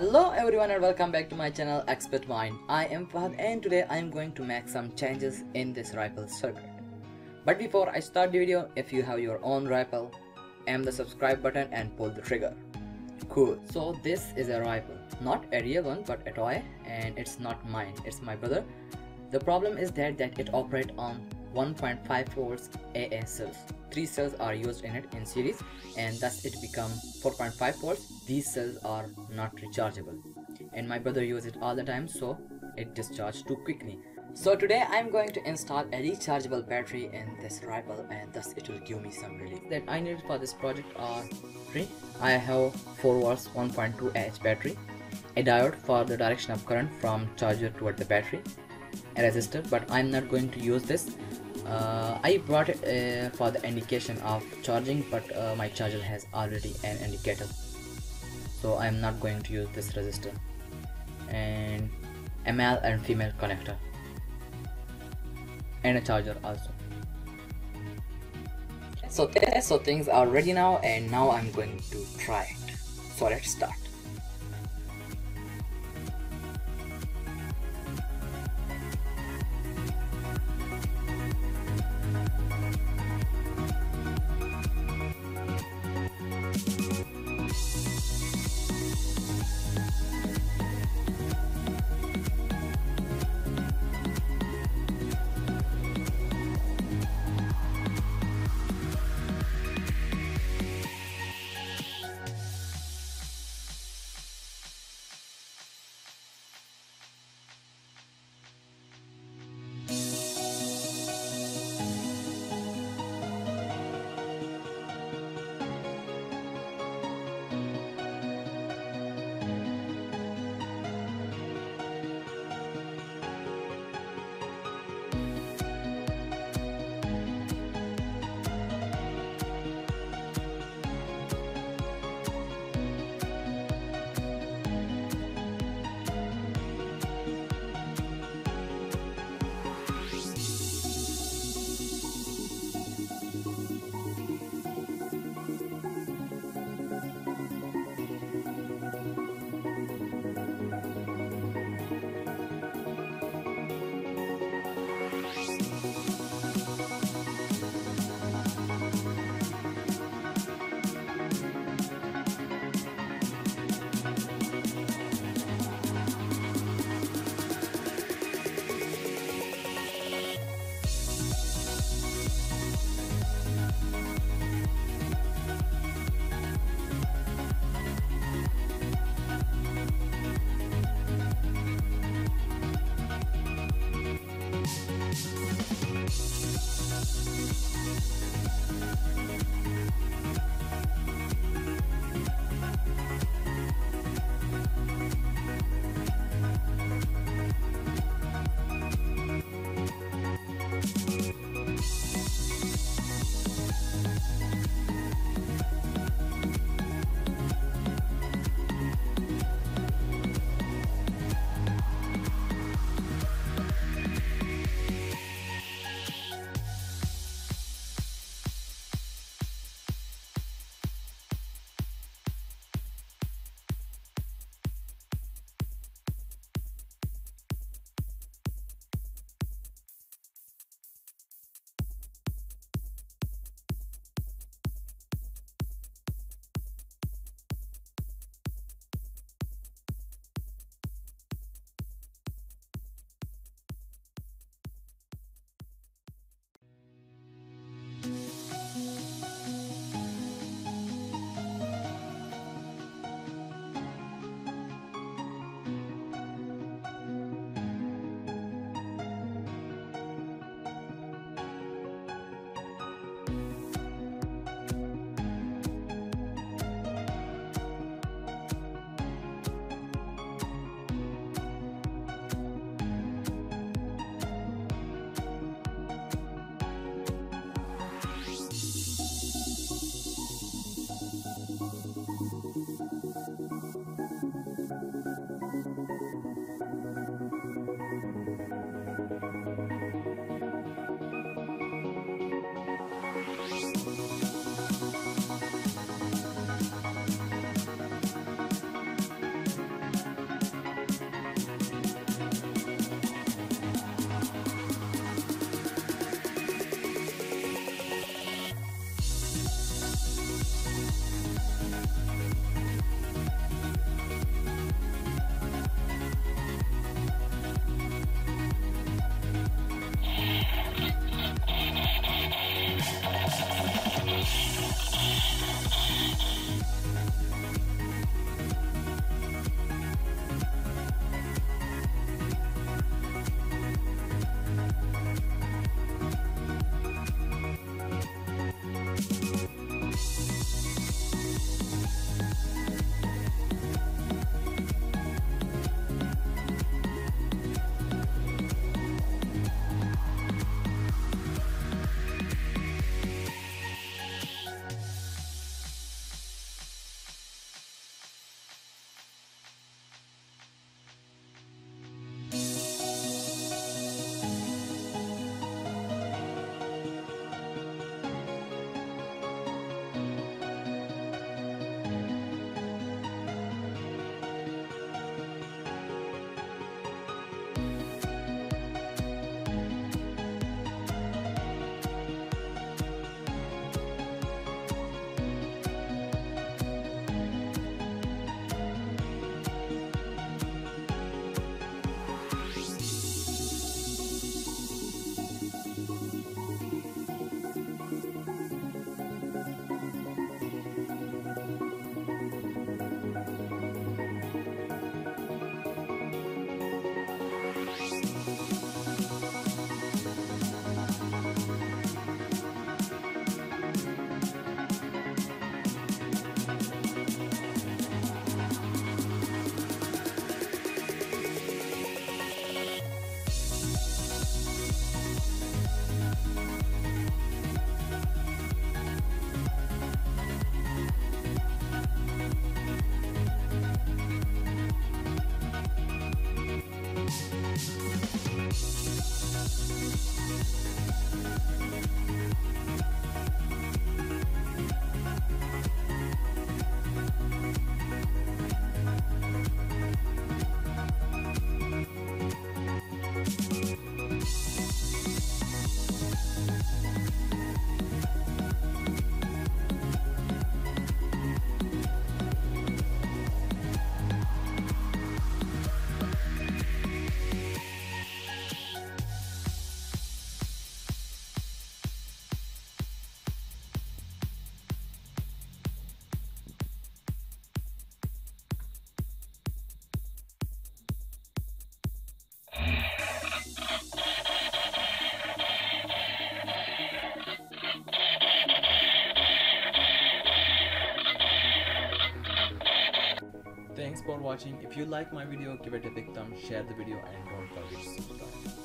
Hello everyone and welcome back to my channel Xpert Mind. I am Fahad and today I am going to make some changes in this rifle circuit. But before I start the video, if you have your own rifle, aim the subscribe button and pull the trigger. Cool. So this is a rifle, not a real one but a toy and it's not mine, it's my brother. The problem is that, that it operates on 1.5 volts AA cells. Three cells are used in it in series and thus it becomes 4.5 volts. These cells are not rechargeable and my brother uses it all the time so it discharges too quickly. So today I'm going to install a rechargeable battery in this rifle and thus it will give me some relief. That I needed for this project are three. I have 4 volts 1.2 Ah battery, a diode for the direction of current from charger toward the battery, a resistor but I'm not going to use this I brought it uh, for the indication of charging but uh, my charger has already an indicator. So I'm not going to use this resistor. And a male and female connector. And a charger also. So, th so things are ready now and now I'm going to try it. So let's start watching. If you like my video, give it a big thumb, share the video and don't forget to subscribe.